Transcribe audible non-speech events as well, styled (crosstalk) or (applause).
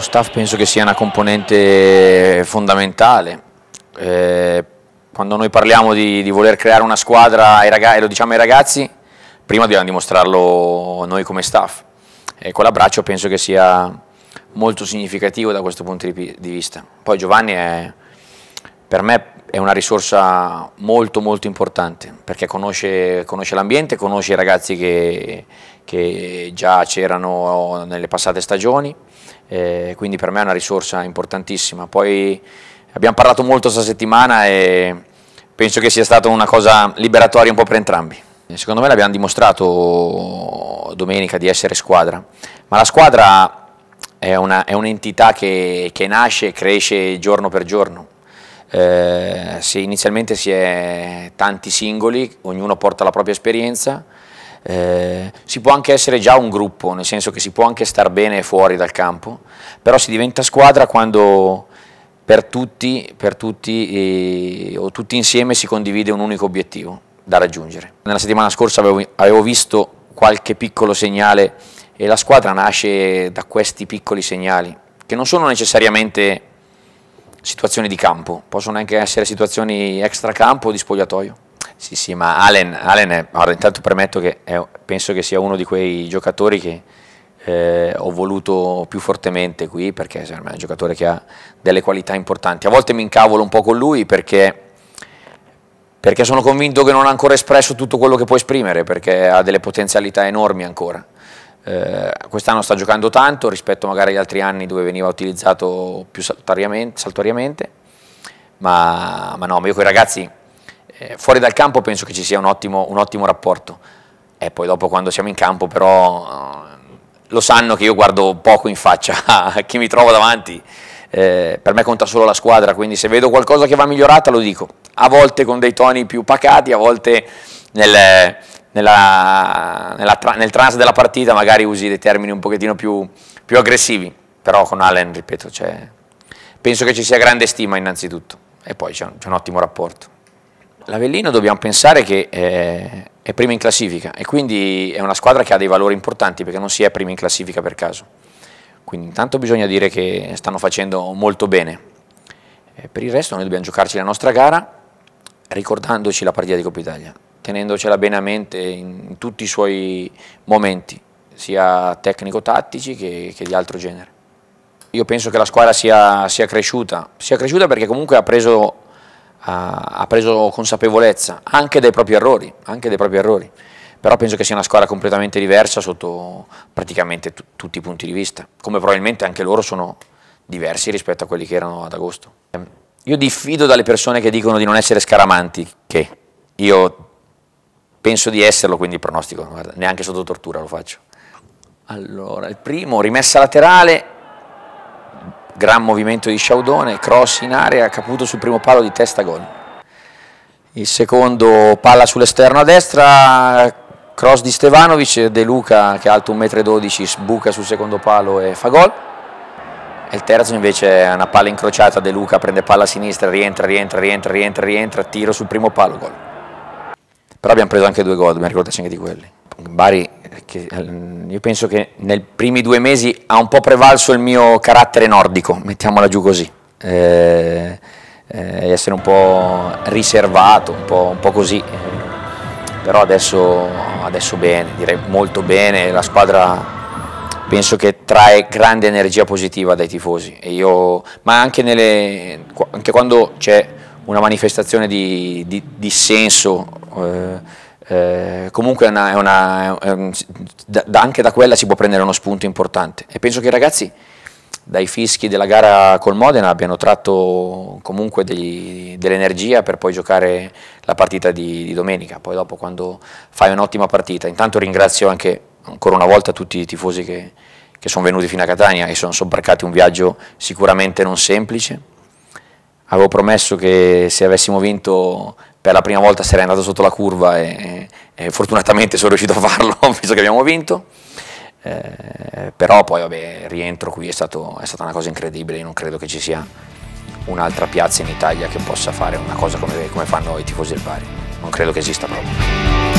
staff penso che sia una componente fondamentale. Eh, quando noi parliamo di, di, voler creare una squadra e lo diciamo ai ragazzi, prima dobbiamo dimostrarlo noi come staff. E quell'abbraccio penso che sia molto significativo da questo punto di, di vista. Poi Giovanni è, per me è una risorsa molto molto importante perché conosce, conosce l'ambiente, conosce i ragazzi che, che già c'erano nelle passate stagioni, eh, quindi per me è una risorsa importantissima. Poi abbiamo parlato molto questa settimana e penso che sia stata una cosa liberatoria un po' per entrambi. Secondo me l'abbiamo dimostrato domenica di essere squadra, ma la squadra è, un'entità che, che nasce e cresce giorno per giorno. Eh, inizialmente si è tanti singoli, ognuno porta la propria esperienza, eh, si può anche essere già un gruppo, nel senso che si può anche star bene fuori dal campo, però si diventa squadra quando per tutti, per tutti eh, o tutti insieme si condivide un unico obiettivo da raggiungere. Nella settimana scorsa avevo, avevo visto qualche piccolo segnale e la squadra nasce da questi piccoli segnali, che non sono necessariamente situazioni di campo, possono anche essere situazioni extra campo o di spogliatoio. Sì, sì, ma Allen, Allen è, allora, intanto premetto che è, penso che sia uno di quei giocatori che eh, ho voluto più fortemente qui perché è un giocatore che ha delle qualità importanti. A volte mi incavolo un po' con lui perché, perché sono convinto che non ha ancora espresso tutto quello che può esprimere, perché ha delle potenzialità enormi ancora. Eh, quest'anno sta giocando tanto rispetto magari agli altri anni dove veniva utilizzato più saltuariamente, ma, ma no, ma io con i ragazzi eh, fuori dal campo penso che ci sia un ottimo, un ottimo rapporto. E poi dopo quando siamo in campo però eh, lo sanno che io guardo poco in faccia (laughs) a chi mi trovo davanti, eh, per me conta solo la squadra, quindi se vedo qualcosa che va migliorata lo dico, a volte con dei toni più pacati, a volte nel, nella, nella, nel trans della partita magari usi dei termini un pochettino più, più aggressivi, però con Allen, ripeto, penso che ci sia grande stima innanzitutto e poi c'è un, un ottimo rapporto. L'Avellino dobbiamo pensare che eh, è prima in classifica e quindi è una squadra che ha dei valori importanti perché non si è prima in classifica per caso. Quindi intanto bisogna dire che stanno facendo molto bene. E per il resto noi dobbiamo giocarci la nostra gara ricordandoci la partita di Coppa Italia, tenendocela bene a mente in tutti i suoi momenti, sia tecnico-tattici che, che, di altro genere. Io penso che la squadra sia, sia cresciuta, sia cresciuta perché comunque ha preso ha, ha preso consapevolezza anche dei propri errori, anche dei propri errori però penso che sia una squadra completamente diversa sotto praticamente tutti i punti di vista, come probabilmente anche loro sono diversi rispetto a quelli che erano ad agosto. Io diffido dalle persone che dicono di non essere scaramanti, che io penso di esserlo, quindi pronostico, guarda, neanche sotto tortura lo faccio. Allora, il primo, rimessa laterale, gran movimento di Sciaudone, cross in area, Caputo sul primo palo di testa gol. Il secondo palla sull'esterno a destra, cross di Stevanovic, De Luca che è alto 1,12 m sbuca sul secondo palo e fa gol. E il terzo invece è una palla incrociata, De Luca prende palla a sinistra, rientra, rientra, rientra, rientra, rientra, tiro sul primo palo, gol. Però abbiamo preso anche due gol, dobbiamo ricordarci anche di quelli. Bari che ehm, io penso che nei primi due mesi ha un po' prevalso il mio carattere nordico, mettiamola giù così, eh, eh, essere un po' riservato, un po', un po così, però adesso, adesso bene, direi molto bene, la squadra penso che trae grande energia positiva dai tifosi, io, ma anche, nelle, anche quando c'è una manifestazione di, di dissenso, eh, eh, comunque è una, è una, è un, da, anche da quella si può prendere uno spunto importante. E penso che i ragazzi dai fischi della gara col Modena abbiano tratto comunque dell'energia per poi giocare la partita di, di, domenica, poi dopo quando fai un'ottima partita, intanto ringrazio anche ancora una volta tutti i tifosi che, che sono venuti fino a Catania e sono sobbarcati un viaggio sicuramente non semplice, avevo promesso che se avessimo vinto per la prima volta sarei andato sotto la curva e, e fortunatamente sono riuscito a farlo, (laughs) visto che abbiamo vinto. Eh, però poi vabbè, rientro qui è, stato, è, stata una cosa incredibile, io non credo che ci sia un'altra piazza in Italia che possa fare una cosa come, come fanno i tifosi del Bari, non credo che esista proprio.